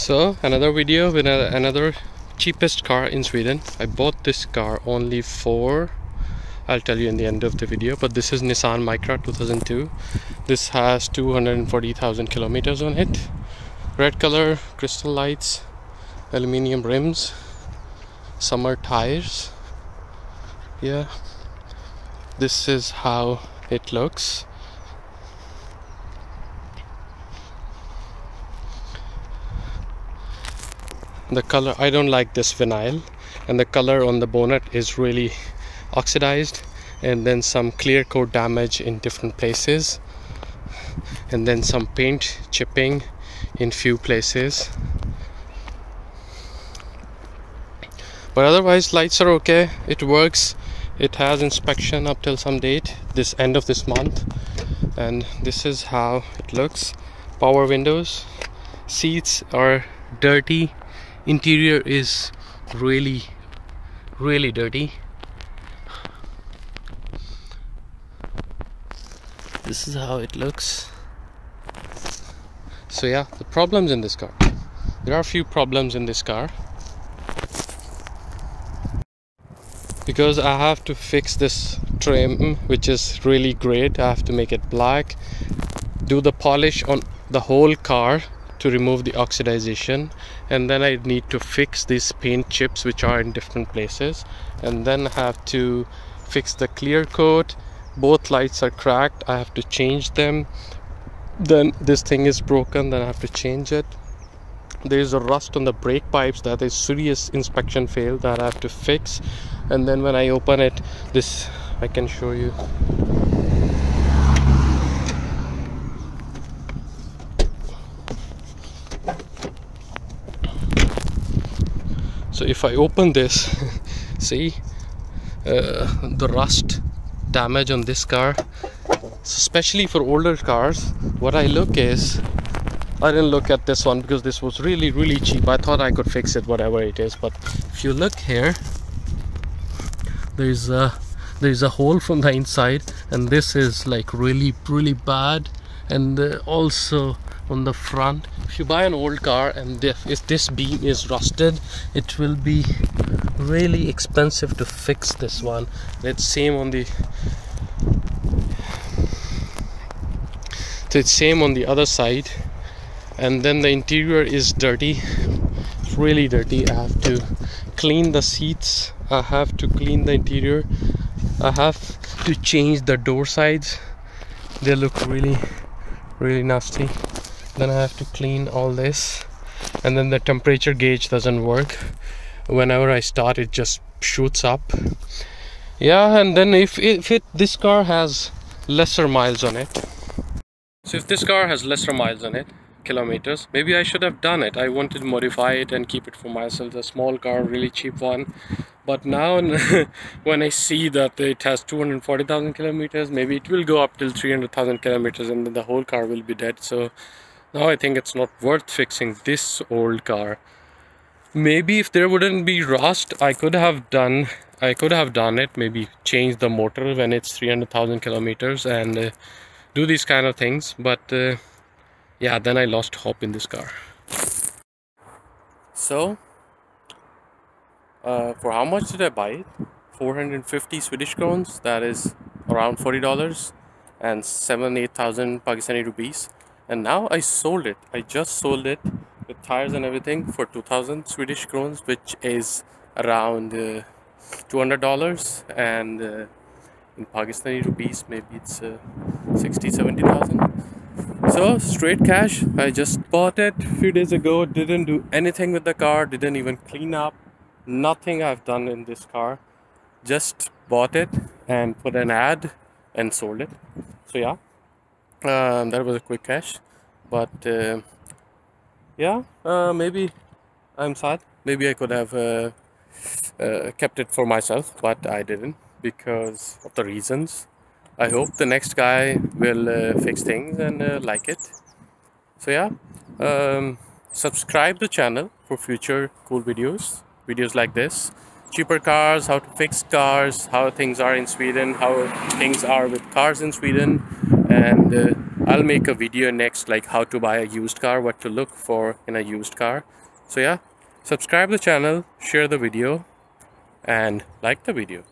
So another video with another cheapest car in Sweden. I bought this car only for I'll tell you in the end of the video but this is Nissan Micra 2002 this has 240,000 kilometers on it. Red color crystal lights aluminium rims summer tires. Yeah. This is how it looks the color I don't like this vinyl and the color on the bonnet is really oxidized and then some clear coat damage in different places and then some paint chipping in few places. But otherwise lights are okay. It works. It has inspection up till some date this end of this month. And this is how it looks. Power windows. Seats are dirty interior is really really dirty. This is how it looks. So yeah the problems in this car. There are a few problems in this car. Because I have to fix this trim which is really great I have to make it black do the polish on the whole car to remove the oxidization and then I need to fix these paint chips which are in different places and then I have to fix the clear coat. Both lights are cracked. I have to change them. Then this thing is broken then I have to change it. There is a rust on the brake pipes. That is serious inspection fail that I have to fix. And then when I open it this I can show you so if I open this see uh, the rust damage on this car. Especially for older cars what I look is I didn't look at this one because this was really really cheap. I thought I could fix it whatever it is. But if you look here there's a there's a hole from the inside and this is like really really bad and uh, also on the front. If you buy an old car and if, this beam is rusted it will be really expensive to fix this one. It's same on the so it's same on the other side. And then the interior is dirty really dirty. I have to clean the seats. I have to clean the interior. I have to change the door sides. They look really really nasty. Then I have to clean all this. And then the temperature gauge doesn't work. Whenever I start it just shoots up. Yeah and then if, if it this car has lesser miles on it. So if this car has lesser miles on it kilometers. Maybe I should have done it. I wanted to modify it and keep it for myself. A small car really cheap one. But now when I see that it has 240,000 kilometers maybe it will go up till 300,000 kilometers and then the whole car will be dead. So now I think it's not worth fixing this old car. Maybe if there wouldn't be rust I could have done I could have done it. Maybe change the motor when it's 300,000 kilometers and uh, do these kind of things. But uh, yeah then I lost hope in this car. So uh, for how much did I buy it? 450 Swedish crowns that is around $40 and 7 8000 Pakistani rupees. And now I sold it. I just sold it with tires and everything for 2000 Swedish crowns which is around uh, $200 and uh, in Pakistani rupees maybe it's uh, 60 70,000 so straight cash. I just bought it a few days ago. Didn't do anything with the car. Didn't even clean up. Nothing I've done in this car. Just bought it and put an ad and sold it. So yeah. Um, that was a quick cash. But uh, yeah uh, maybe I'm sad. Maybe I could have uh, uh kept it for myself but I didn't because of the reasons I hope the next guy will uh, fix things and uh, like it. So yeah um, subscribe the channel for future cool videos videos like this. Cheaper cars how to fix cars how things are in Sweden how things are with cars in Sweden. And uh, I'll make a video next like how to buy a used car what to look for in a used car. So yeah subscribe the channel share the video and like the video